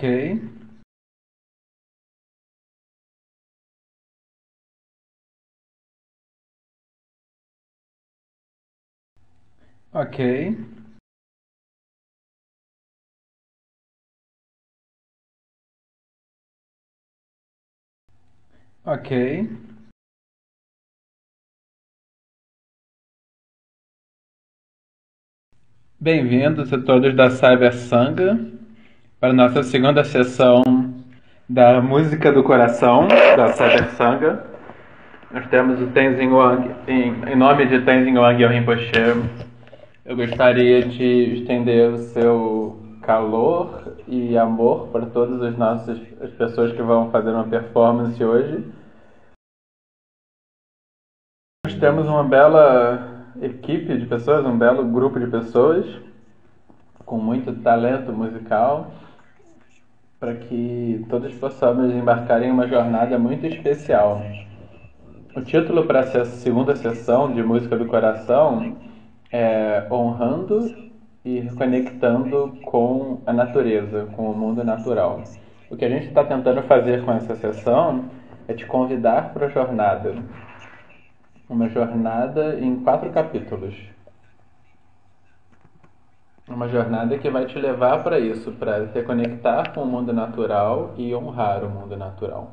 Ok, ok, ok. Bem-vindos a todos da Cyber Sangha para nossa segunda sessão da Música do Coração da Cyber Sangha. Nós temos o Tenzin Wang, em, em nome de Tenzin Wang Rinpoche, eu gostaria de estender o seu calor e amor para todas as nossas as pessoas que vão fazer uma performance hoje. Nós temos uma bela equipe de pessoas, um belo grupo de pessoas com muito talento musical para que todos possamos embarcar em uma jornada muito especial. O título para essa segunda sessão de Música do Coração é Honrando e Reconectando com a Natureza, com o mundo natural. O que a gente está tentando fazer com essa sessão é te convidar para a jornada. Uma jornada em quatro capítulos. Uma jornada que vai te levar para isso, para se conectar com o mundo natural e honrar o mundo natural.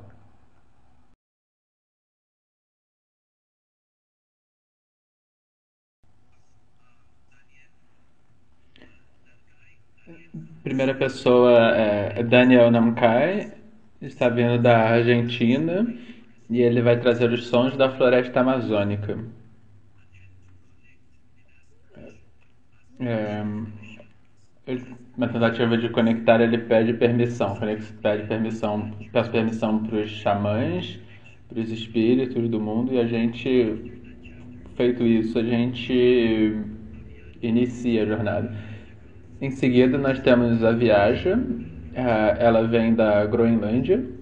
Primeira pessoa é Daniel Namkai, está vindo da Argentina e ele vai trazer os sons da floresta amazônica. É, uma tentativa de conectar, ele pede permissão. Pede permissão, peço permissão para os xamãs, para os espíritos do mundo, e a gente, feito isso, a gente inicia a jornada. Em seguida, nós temos a Viaja, ela vem da Groenlândia.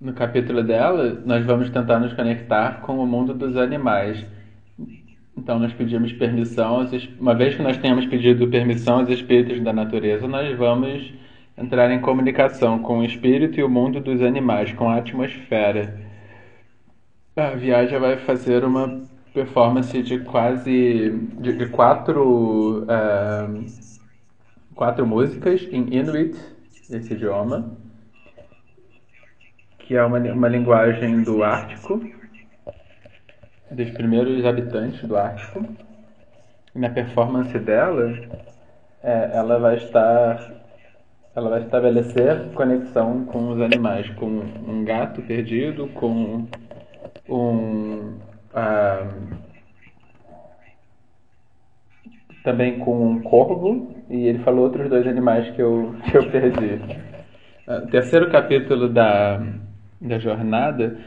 No capítulo dela, nós vamos tentar nos conectar com o mundo dos animais. Então, nós pedimos permissão, uma vez que nós tenhamos pedido permissão aos espíritos da natureza, nós vamos entrar em comunicação com o espírito e o mundo dos animais, com a atmosfera. A viagem vai fazer uma performance de quase de, de quatro uh, quatro músicas em Inuit, esse idioma que é uma, uma linguagem do Ártico, dos primeiros habitantes do Ártico. E na performance dela, é, ela vai estar ela vai estabelecer conexão com os animais, com um gato perdido, com um ah, também com um corvo e ele falou outros dois animais que eu que eu perdi. Ah, terceiro capítulo da da jornada,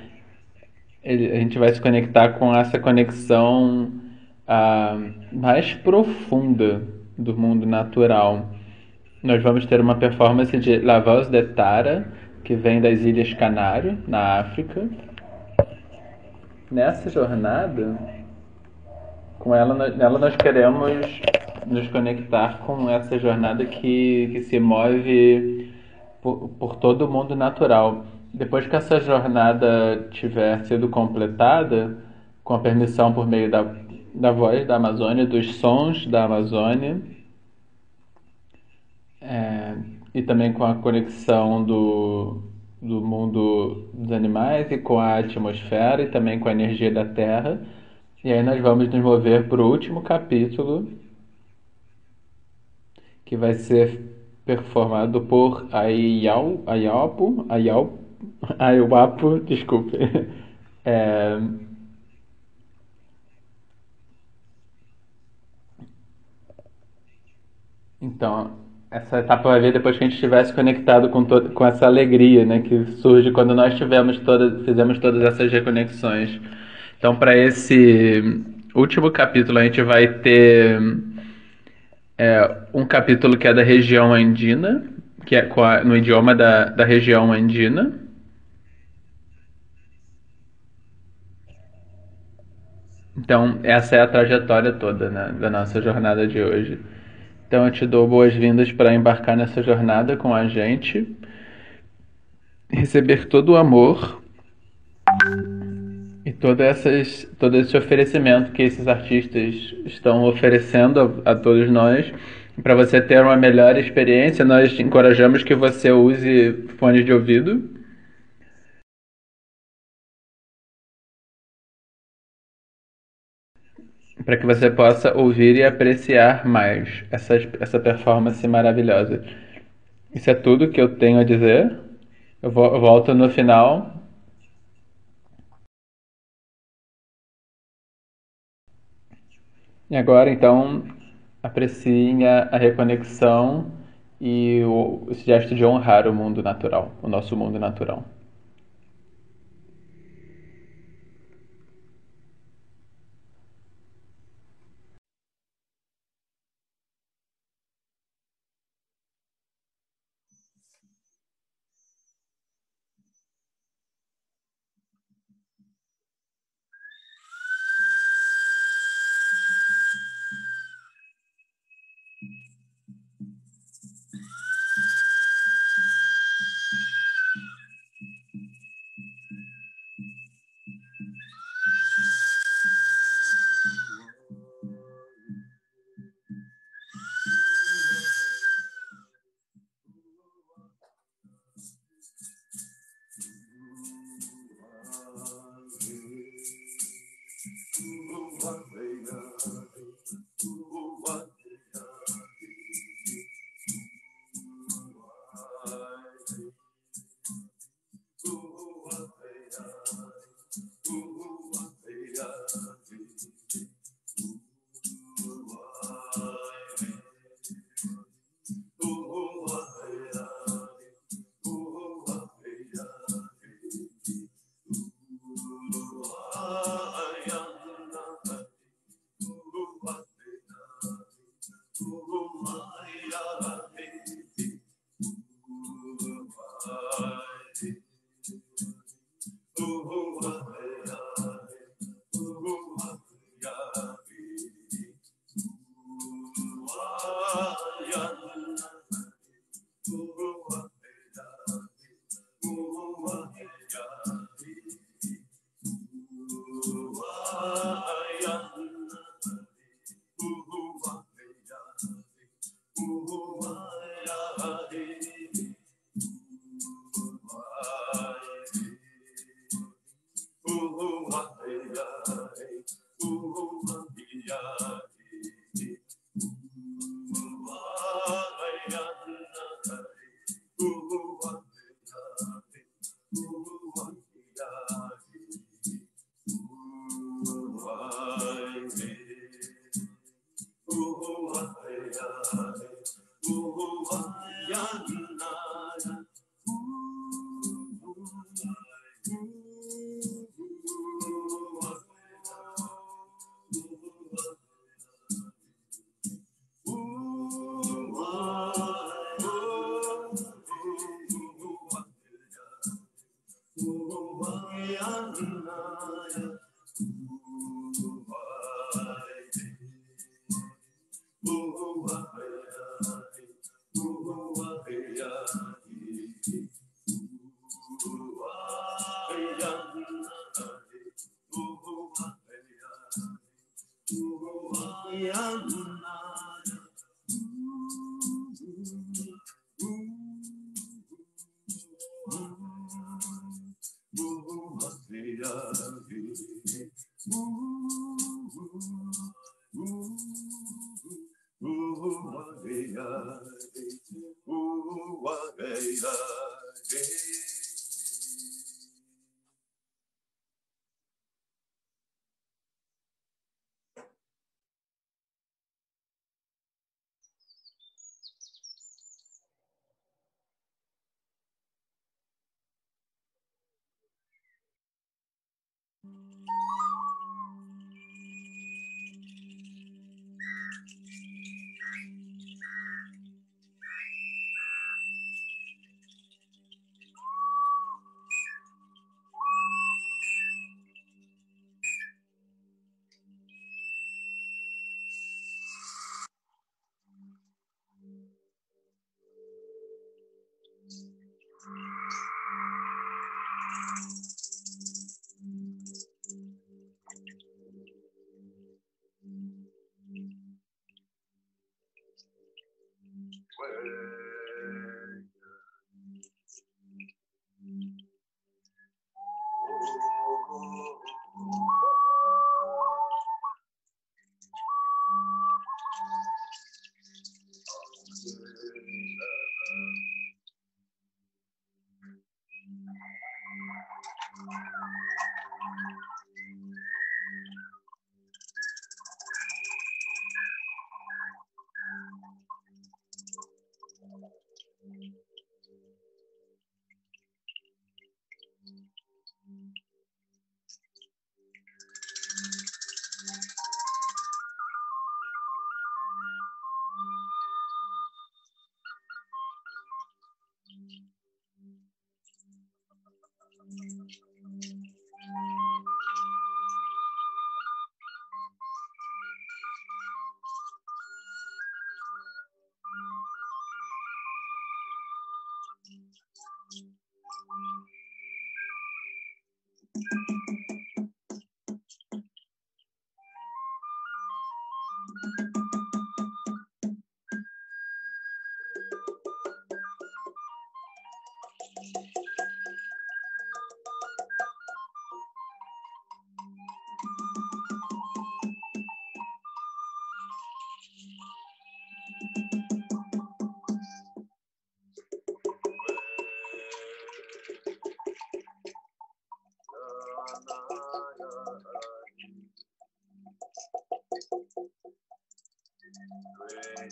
ele, a gente vai se conectar com essa conexão ah, mais profunda do mundo natural. Nós vamos ter uma performance de La Voz de Tara, que vem das Ilhas Canário, na África. Nessa jornada, com ela, nela nós queremos nos conectar com essa jornada que, que se move por, por todo o mundo natural. Depois que essa jornada tiver sido completada, com a permissão por meio da, da voz da Amazônia, dos sons da Amazônia, é, e também com a conexão do, do mundo dos animais e com a atmosfera e também com a energia da Terra. E aí nós vamos nos mover para o último capítulo, que vai ser performado por Ayal, Ayalpo, Ayalpo ah, o Apo, desculpe. É... Então, essa etapa vai vir depois que a gente estivesse conectado com, com essa alegria, né, que surge quando nós tivemos todas, fizemos todas essas reconexões. Então, para esse último capítulo, a gente vai ter é, um capítulo que é da região andina, que é no idioma da, da região andina. Então, essa é a trajetória toda né, da nossa jornada de hoje. Então, eu te dou boas-vindas para embarcar nessa jornada com a gente, receber todo o amor e todo, essas, todo esse oferecimento que esses artistas estão oferecendo a, a todos nós. Para você ter uma melhor experiência, nós encorajamos que você use fones de ouvido para que você possa ouvir e apreciar mais essa, essa performance maravilhosa. Isso é tudo que eu tenho a dizer. Eu, eu volto no final. E agora, então, apreciem a, a reconexão e o, o gesto de honrar o mundo natural, o nosso mundo natural. Way. prayer.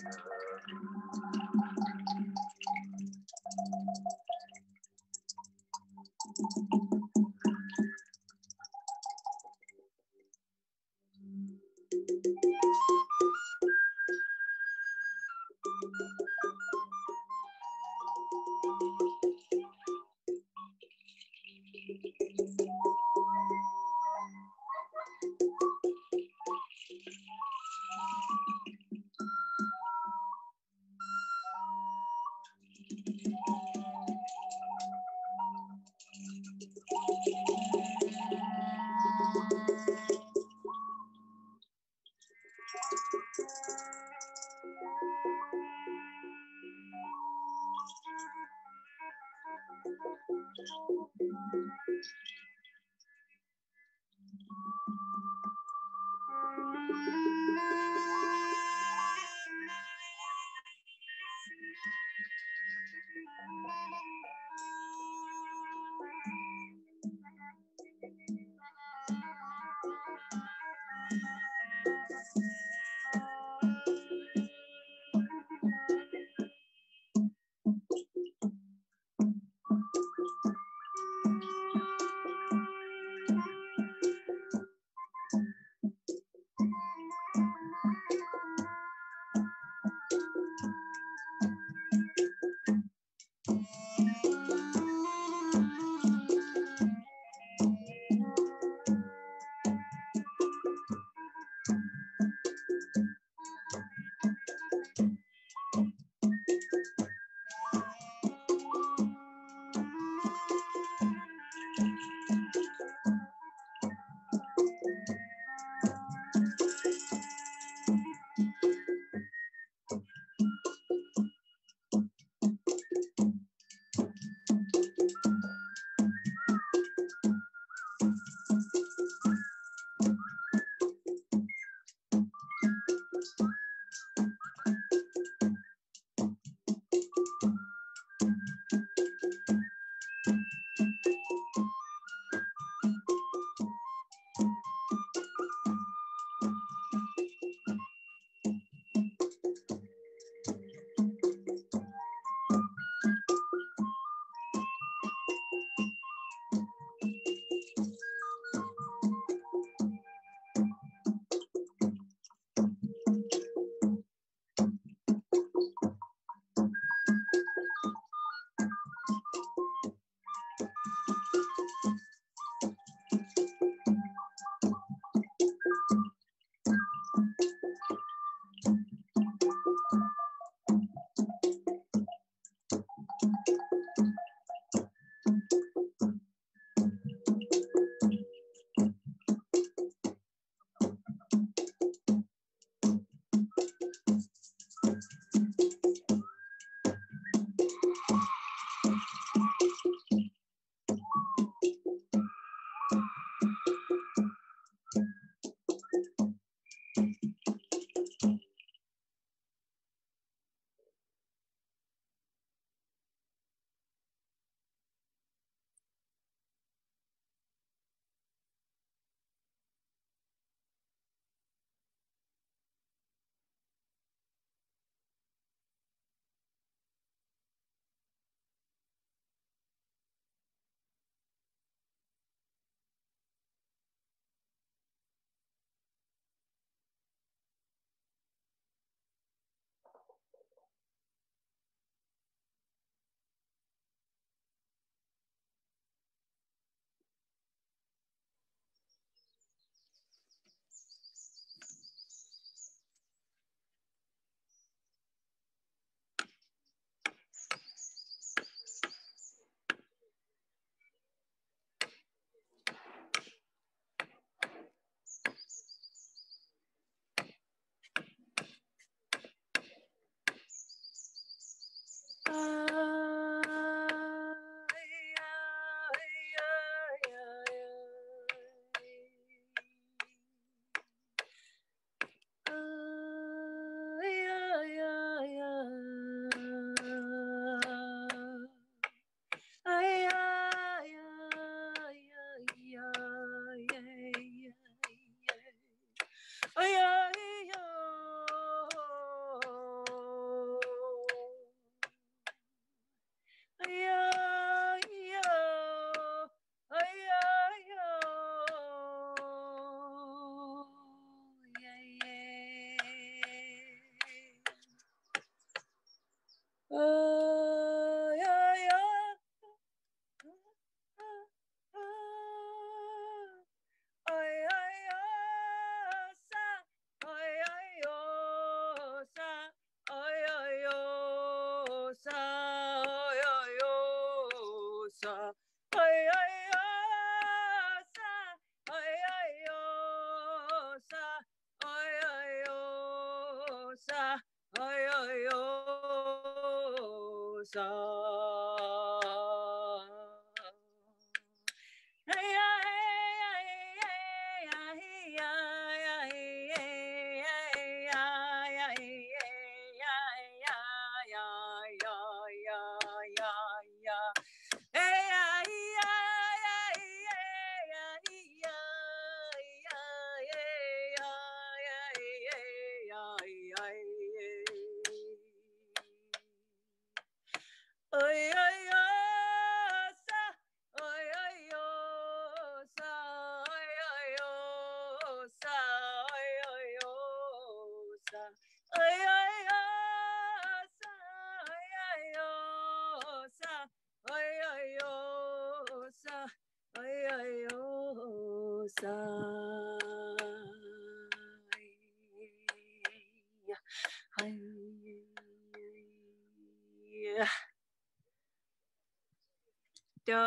то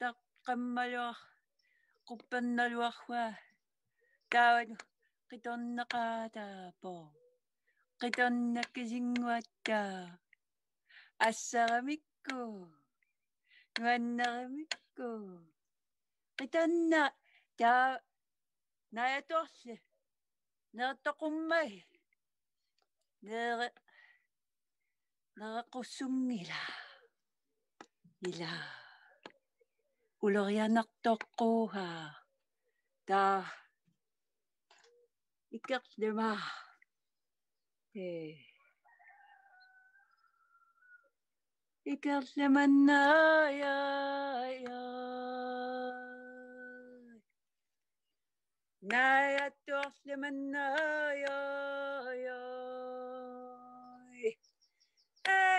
таққаммалуар quppannaluarwa taanu qitornaqaataapо qitornakkisиннуатtaa ассарамикку нуаннеримикку qitorna taa наяторли неэртоқуммай неэре ila. Ulorianak tokkoha da. Ikak dema. E. Ikak lemanna ya ya. Naya tok lemanna ya ya. E.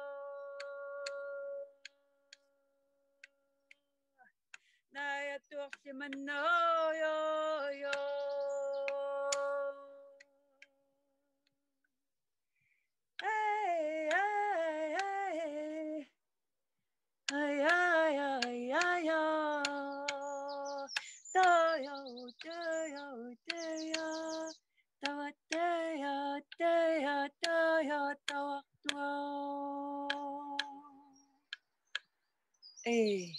나야 또 없으면 너요 에이 에이 에이 아야야야야 떠요 떠요 떠요 떠와 떠요 떠요 떠요 떠와 떠 에이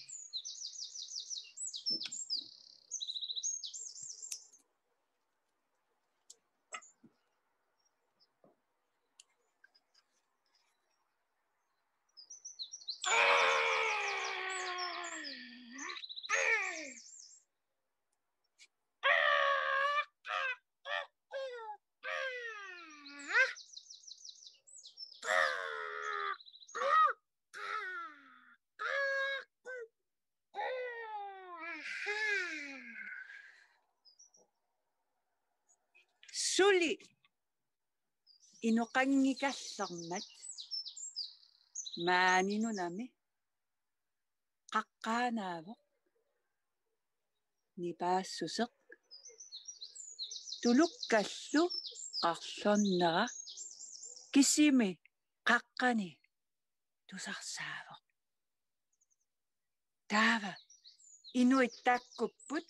сули инуқангикаллермат маанинунами qaqqaanaavoq nipaasusseq tulukkallu qarlornera kissimi qaqqani tusarsaavoq taava inuit takkupput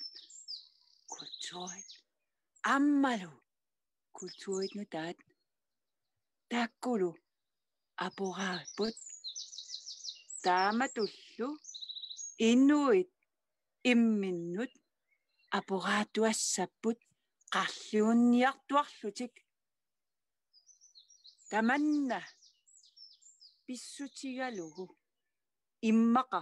kultuurit ammalu kultuurit nu taat takkulu apuraaput taamatullu иннуит имминнут апораатуассаппут qарлиунниартуарлутик таманна писсутигалугу иммаqa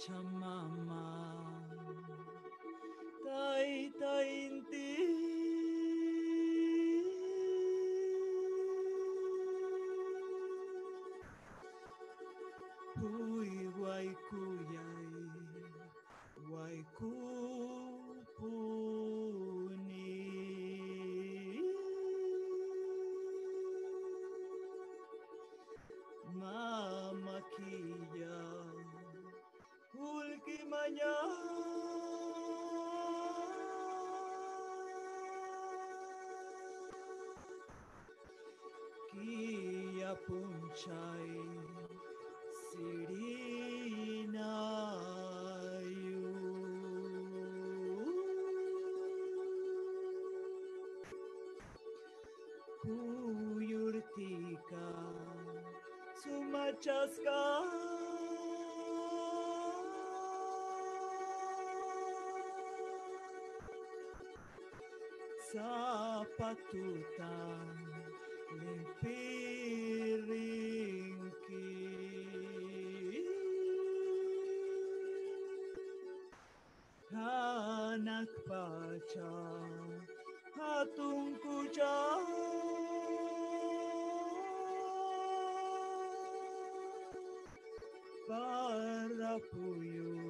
Pachamama. future sky. Sapatutan limpiringki Anak pacar hatungku jauh for you.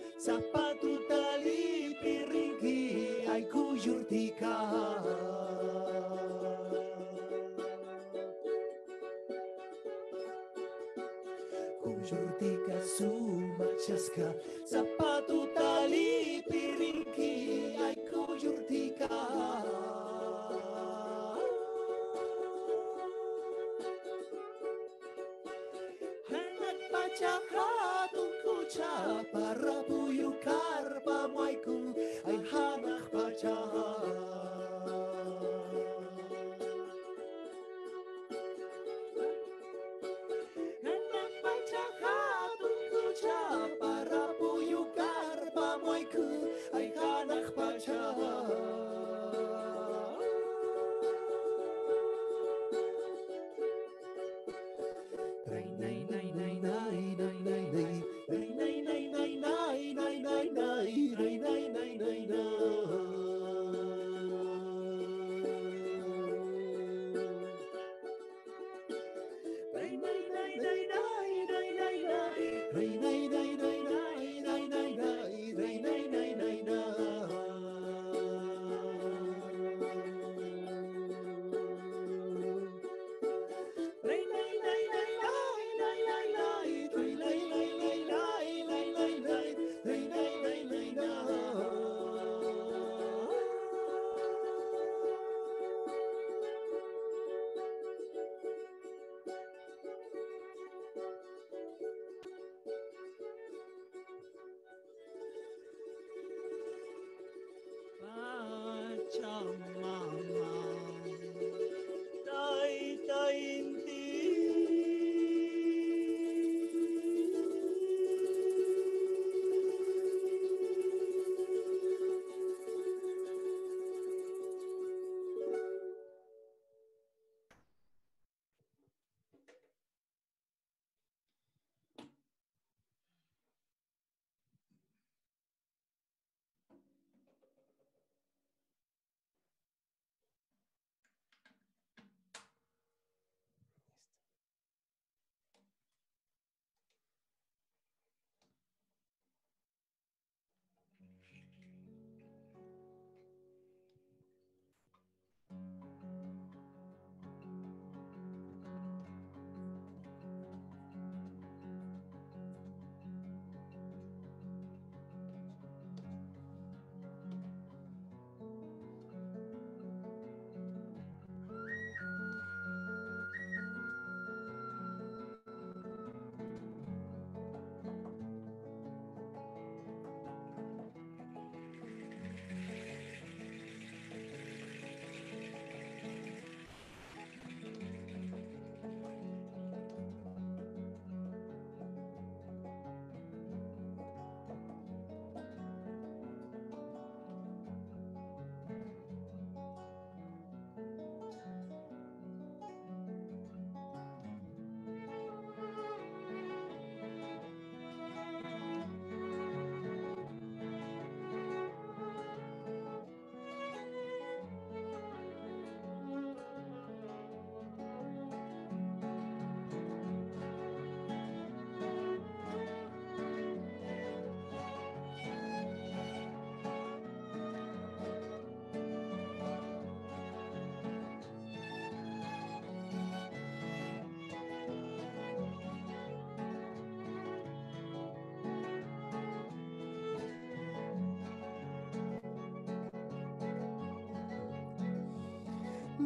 Zapatuta lipirrinki aiku jurtika Kujurtika sumatxaska Zapatuta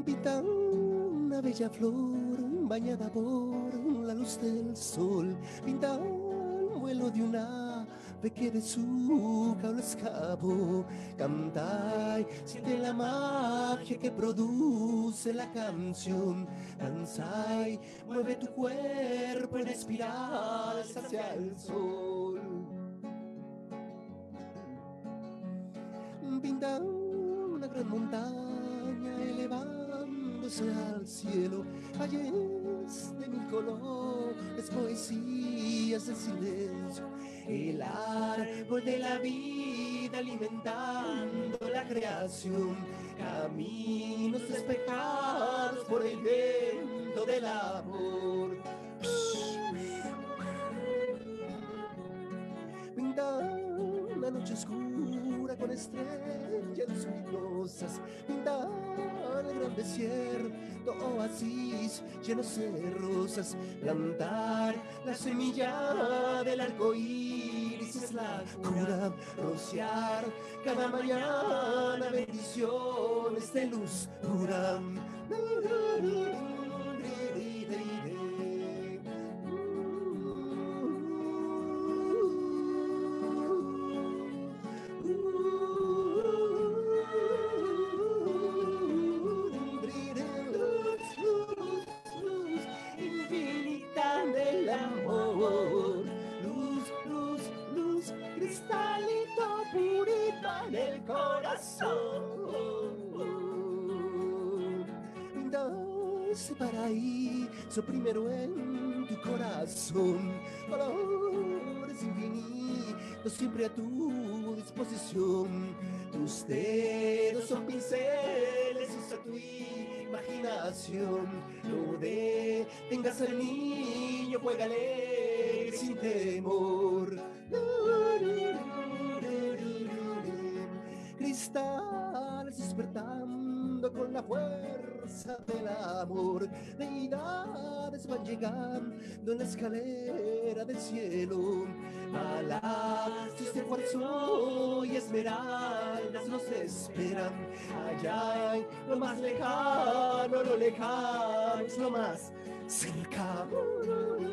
Pinta una bella flor bañada por la luz del sol. Pinta un vuelo de una ave que de su caula escapó. Canta y siente la magia que produce la canción. Danza y mueve tu cuerpo en espirales hacia el sol. Del silencio. El árbol de la vida alimentando la creación. Caminos despejados por el viento del amor. Con estrellas luminosas. Pinta el gran desierto, oasis llenos de rosas. Plantar la semilla del arco iris es la cura. Rociar cada mañana bendiciones de luz pura. Siempre a tu disposición. Tus dedos son pinceles, usa tu imaginación. No detengas al niño, juega alegre sin temor. Cristales despertando con la fuerza del amor. Deidades van llegando en la escalera del cielo. Palacios de cuarzo y esmeraldas nos esperan. Allá en lo más lejano, lo lejano es lo más cercano.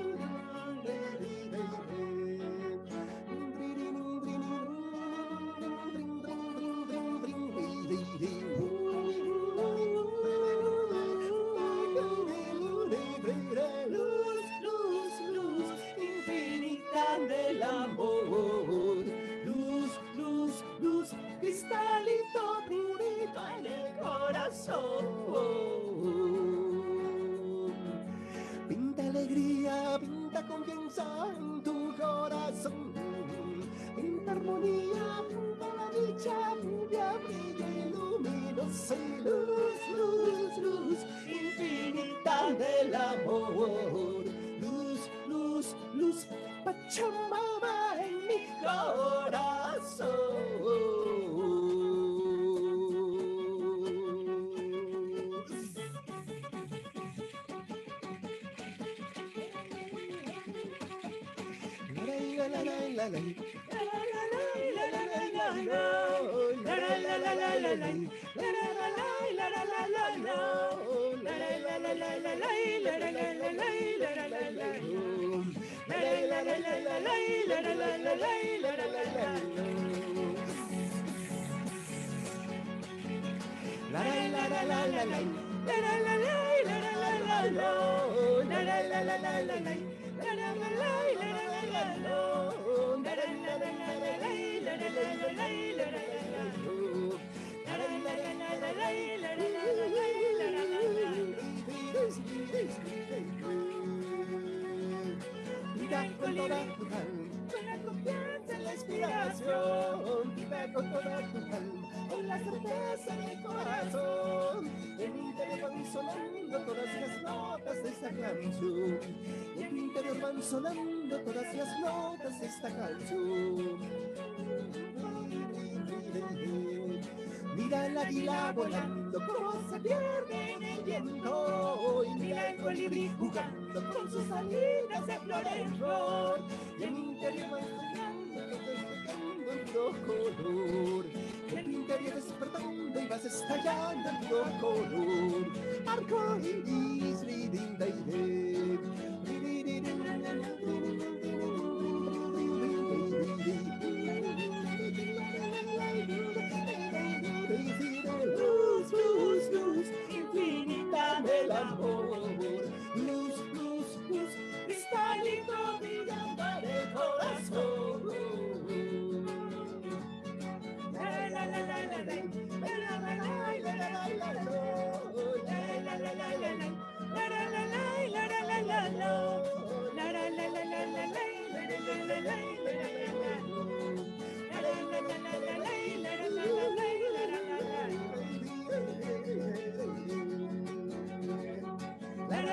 Con toda tu la confianza en la inspiración. Viva con toda tu calma, con la certeza en el corazón. En mi interior van sonando todas las notas de esta canción. En tu interior van sonando todas las notas de esta canción. Mira el águila volando, como se pierde en el viento. Y mira el colibrí jugando con sus alitas de flor. Y en mi interior van soñando, que estoy soñando en tu color. Y en tu interior despertando y vas estallando en tu color. arco iris, ridin, dai, dai. Amor. Luz, luz, luz, cristalino brillando el corazón. La, la, la, la, la, la, la, la, la, la, la,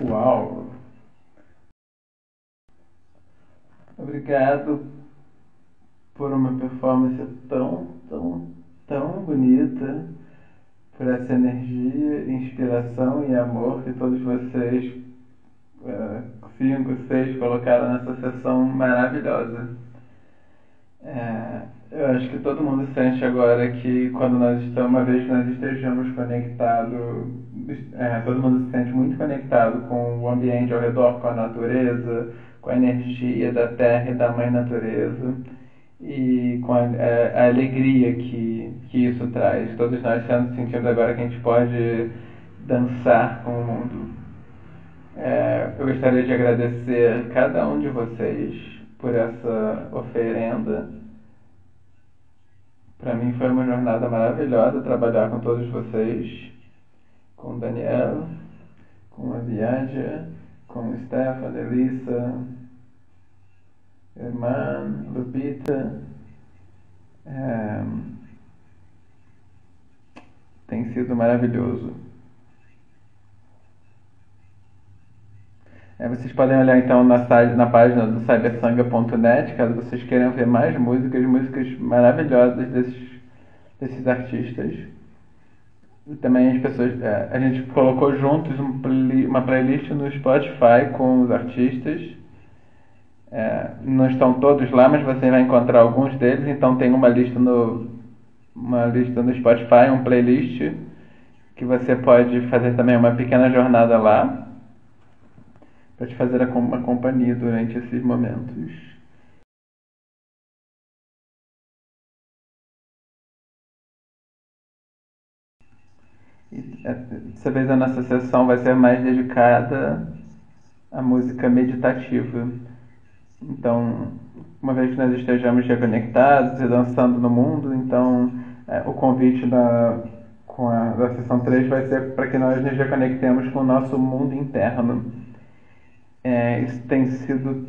Uau! Obrigado por uma performance tão, tão, tão bonita, por essa energia, inspiração e amor que todos vocês, eh, cinco, seis, colocaram nessa sessão maravilhosa. É, eu acho que todo mundo sente agora que quando nós estamos, uma vez que nós estejamos conectados, é, todo mundo se sente muito conectado com o ambiente ao redor, com a natureza, com a energia da terra e da mãe natureza e com a, a, a alegria que, que isso traz. Todos nós estamos sentindo agora que a gente pode dançar com o mundo. É, eu gostaria de agradecer cada um de vocês por essa oferenda. Para mim foi uma jornada maravilhosa trabalhar com todos vocês, com o Daniel, com a Viaja, com o Stefan, Elissa, Irmã, Lupita. É, tem sido maravilhoso. É, vocês podem olhar então na, na página do cybersanga.net, caso vocês queiram ver mais músicas, músicas maravilhosas desses, desses artistas. E também as pessoas. É, a gente colocou juntos um uma playlist no Spotify com os artistas. É, não estão todos lá, mas você vai encontrar alguns deles, então tem uma lista no, uma lista no Spotify, um playlist que você pode fazer também uma pequena jornada lá para te fazer uma companhia durante esses momentos. É, dessa vez a nossa sessão vai ser mais dedicada à música meditativa. Então, uma vez que nós estejamos reconectados e dançando no mundo, então é, o convite da, com a, da sessão 3 vai ser para que nós nos reconectemos com o nosso mundo interno é, isso tem sido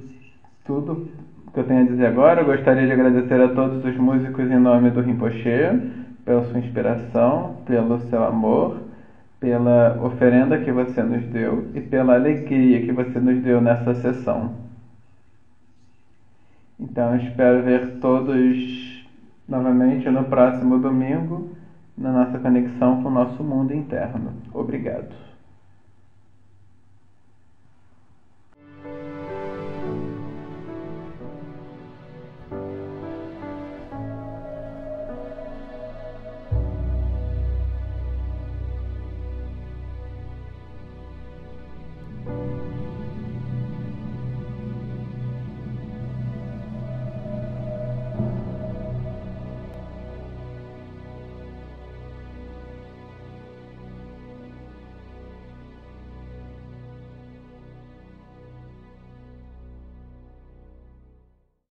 tudo que eu tenho a dizer agora. Eu gostaria de agradecer a todos os músicos em nome do Rinpoche pela sua inspiração, pelo seu amor, pela oferenda que você nos deu e pela alegria que você nos deu nessa sessão. Então espero ver todos novamente no próximo domingo na nossa conexão com o nosso mundo interno. Obrigado.